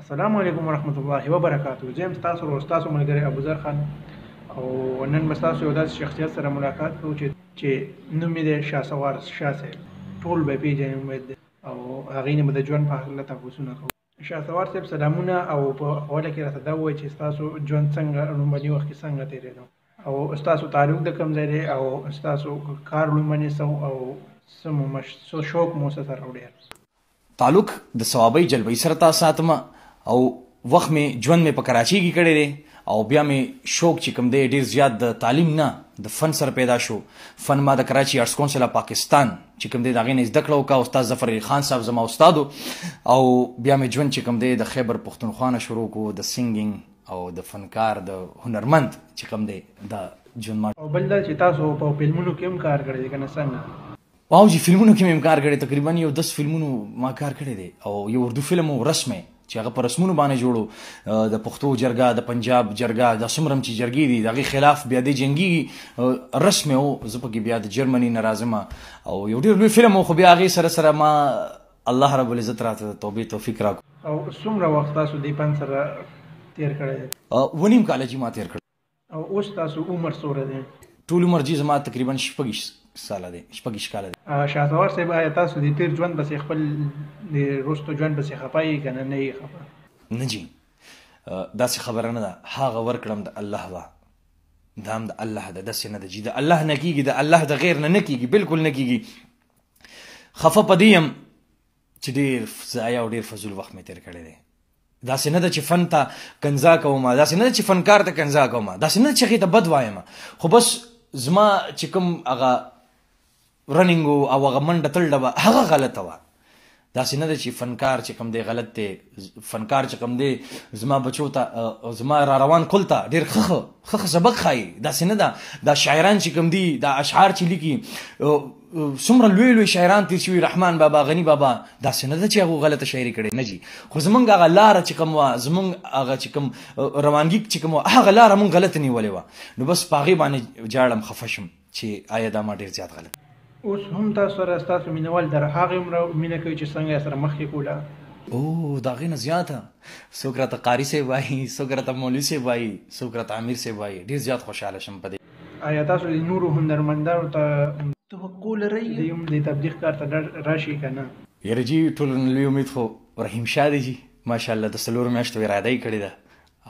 السلام علیکم ورحمت الله وبرکاتو زه هم ستاسو ورور ستاسو ملګری ابوذر خان او نن به ستاسو یو داسې شخصیت سره ملاقات کوو چې چې نوم یې دی شاسوار شاه صاحب ټول به یې پېژنئ امید دی او هغې نه به د ژوند په هکله تپوسونه کوو شاسوار صاحب سلامونه او په اوله کې راته دا ووایئ چې ستاسو ژوند څنګه لومړني وخت کې څنګه تېرېدو او ستاسو تعلق د کوم ځای دی او ستاسو کار لومړنی څه او څه مو څه شوق مو څه سره وډېر تعلق د صوابۍ جلبۍ سره تا ساتم او وخت مې ژوند مې په کراچۍ کې کړی دی او بیا مې شوق چې کوم دی ډیر زیات د تعلیم نه د فن سره پیدا شو فن ما د کراچۍ آرټس کونسل اف پاکستان چې کوم دی د هغې نه زده کړه وکړه استاد ظفر علي خان صاحب زما استاد او بیا مې ژوند چې کوم دی د خیبر پښتونخوا نه شروع کو د سنګینګ او د فنکار د هنرمند چې کوم دی د ژوند ما او بل دا چې تاسو په فلمونو کې هم کار کړی دی کنه څنګه واو جی فلمونو کې مې کار کړی تقریبا یو 10 فلمونو ما کار کړی دی او یو اردو فلم او رسمه چې هغه پر رسمونو باندې جوړو د پښتو جرګه د پنجاب جرګه د سمرم چې جرګې دي دغه خلاف بیا د جنگي رسمه او زپه کې بیا د جرمني ناراضمه او یو ډیر لوی فلم خو بیا هغه سره سره ما الله رب العزت راته توبه توفیق را او سمره وخت تاسو دې پن سره تیر کړی ونیم کال چې ما تیر کړ او اوس تاسو عمر څوره دی ټول عمر جی زما تقریبا شپږیش ساله دی شپږیش کاله دی شاهسوار صاحب آیا تاسو د تیر ژوند بسې خپل د روستو ژوند بسې خپایي کنه نه یې خپه نه جی داسې خبره نه ده هغه ورکړم د الله وا دام د الله ده داسې نه ده جی د الله نه کیږي د الله د غیر نه نه کیږي بالکل نه کیږي خفه پدیم چې ډیر ضایع او ډیر فضول وخت مې تیر کړی دی داسې نه ده چې فن ته کنزا کوم داسې نه ده چې فنکار ته کنزا کوم داسې نه چې ته بد وایم خو بس زما چې کوم هغه رننګ او هغه منډه تلډه هغه غلطه وه داسې نه ده چې فنکار چې کوم دی غلط دی فنکار چې کوم دی زما بچو ته زما را روان کول ته ډیر خخ خخ سبق خای دا سینه دا دا شاعران چې کوم دی دا اشعار چې لیکي څومره لوی لوی شاعران تیر شوی رحمان بابا غنی بابا دا سینه دا چې هغه غلطه شاعري کړي نه جی خو زمونږ هغه لار چې کوم وا زمونږ هغه چې کوم روانګي چې کوم هغه لار مونږ غلط نیولې و نو بس پاغي باندې جاړم خفشم چی ایا دا ما ډیر زیات غلط. اوس هم تاسو سره ستاسو مینوال در هغه عمره مینه کوي چې څنګه یې سره مخکې کوله. او د هغې نه زیاته څوک راته قاري صیب وایي څوک راته مولوي صیب وایي څوک راته امیر صیب وایي ډیر زیات خوشحاله شم په دې. ایا تاسو د نورو هنرمندانو ته توقع لرئ چې دوی هم د تبلیغ کار ته راشي که نه؟ یاره جی ټولو نه لوی امید خو رحیم شاه دی جی ماشاءالله د څلورو میاشتو اراده یی کړی ده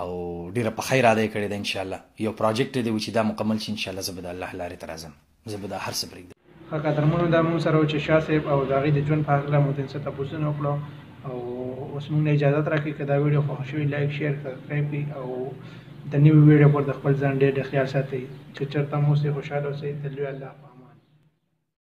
او ډیره په خیر ادا یې کړې ده انشاالله یو پراجیکټ دی و چې دا مکمل شي انشاالله زه به د الله لارې ته راځم زه به دا هر څه پریږدم. ښه قدرمنو دا مونږ سره و چې شاه صاحب او د هغوی د ژوند په هکله مو ترې څه تپوسونه وکړو او اوس مونږ له اجازت راکړئ که دا ویډیو خوښه شوې لایک شیر سبسکرایب کړئ او د نوي ویډیو پر د خپل ځان ډېر ډېر خیال ساتئ چې چرته هم اوسئ خوشحاله اوسئ د لوی الله په